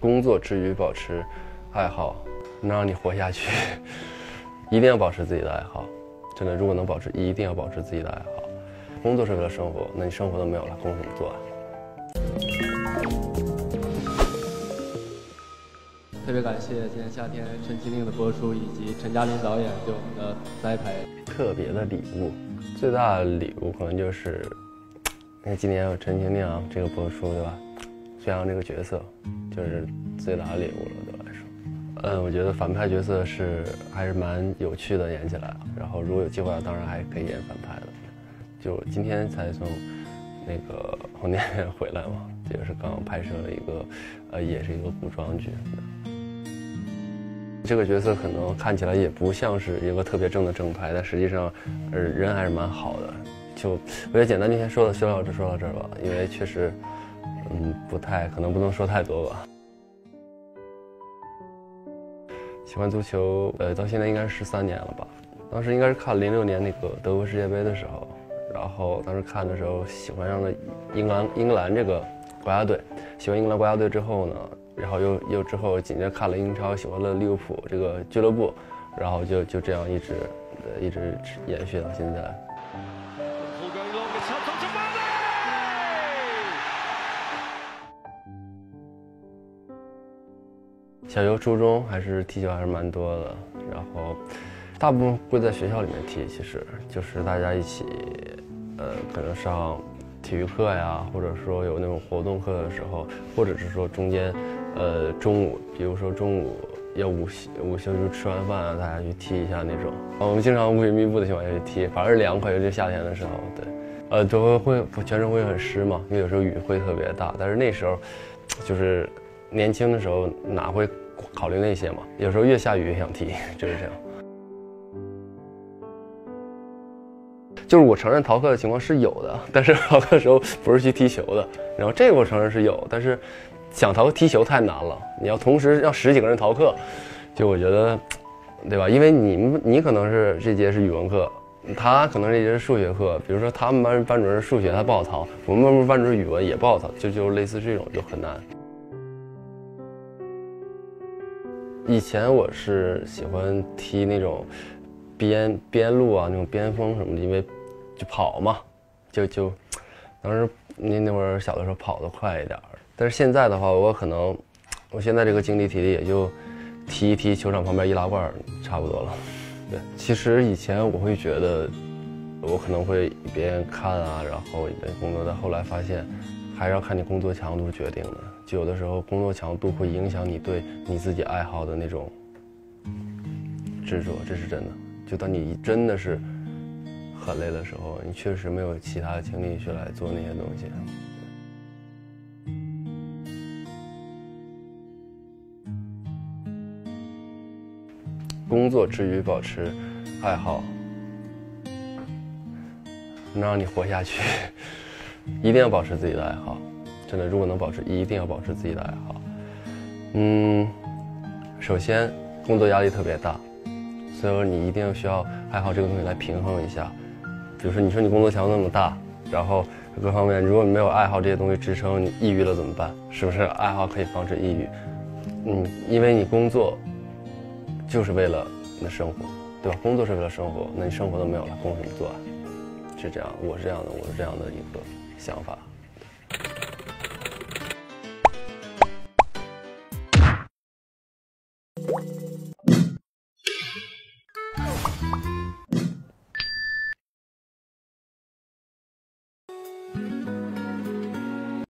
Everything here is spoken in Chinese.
工作之余保持爱好，能让你活下去。一定要保持自己的爱好，真的，如果能保持，一定要保持自己的爱好。工作是为了生活，那你生活都没有了，工作怎么做啊？特别感谢今年夏天《陈情令》的播出，以及陈嘉玲导演对我们的栽培。特别的礼物，最大的礼物可能就是，因为今年有《陈情令》这个播出，对吧？孙杨这个角色，就是最大的礼物了，对我来说。嗯，我觉得反派角色是还是蛮有趣的，演起来。然后如果有机会，当然还可以演反派的。就今天才从那个红店回来嘛，也是刚拍摄了一个，呃，也是一个古装剧。这个角色可能看起来也不像是一个特别正的正派，但实际上，呃，人还是蛮好的。就我觉得简单，今天说的说到这说到这儿吧，因为确实，嗯，不太可能不能说太多吧。喜欢足球，呃，到现在应该是十三年了吧。当时应该是看零六年那个德国世界杯的时候，然后当时看的时候喜欢上了英格兰英格兰这个国家队。喜欢英格兰国家队之后呢，然后又又之后紧接着看了英超，喜欢了利物浦这个俱乐部，然后就就这样一直，呃，一直延续到现在。小学、初中还是踢球还是蛮多的，然后大部分会在学校里面踢，其实就是大家一起，呃，可能上体育课呀，或者说有那种活动课的时候，或者是说中间，呃，中午，比如说中午要午休，午休就吃完饭啊，大家去踢一下那种。我们经常乌云密布的情况下去踢，反而凉快，尤其夏天的时候，对，呃，都会会全身会很湿嘛，因为有时候雨会特别大，但是那时候就是。年轻的时候哪会考虑那些嘛？有时候越下雨越想踢，就是这样。就是我承认逃课的情况是有的，但是逃课的时候不是去踢球的。然后这个我承认是有，但是想逃课踢球太难了。你要同时让十几个人逃课，就我觉得，对吧？因为你们你可能是这节是语文课，他可能这节是数学课。比如说他们班班主任数学，他不好逃；我们班班主任语文也不好逃，就就类似这种就很难。以前我是喜欢踢那种边边路啊，那种边锋什么的，因为就跑嘛，就就当时那那会儿小的时候跑得快一点。但是现在的话，我可能我现在这个精力体力也就踢一踢球场旁边易拉罐差不多了。对，其实以前我会觉得我可能会一边看啊，然后一边工作，但后来发现还是要看你工作强度决定的。就有的时候工作强度会影响你对你自己爱好的那种执着，这是真的。就当你真的是很累的时候，你确实没有其他精力去来做那些东西。工作之余保持爱好，能让你活下去，一定要保持自己的爱好。真的，如果能保持，一定要保持自己的爱好。嗯，首先工作压力特别大，所以说你一定要需要爱好这个东西来平衡一下。比如说，你说你工作强度那么大，然后各方面，如果你没有爱好这些东西支撑，你抑郁了怎么办？是不是？爱好可以防止抑郁。嗯，因为你工作就是为了你的生活，对吧？工作是为了生活，那你生活都没有了，工作怎么做啊？是这样，我是这样的，我是这样的一个想法。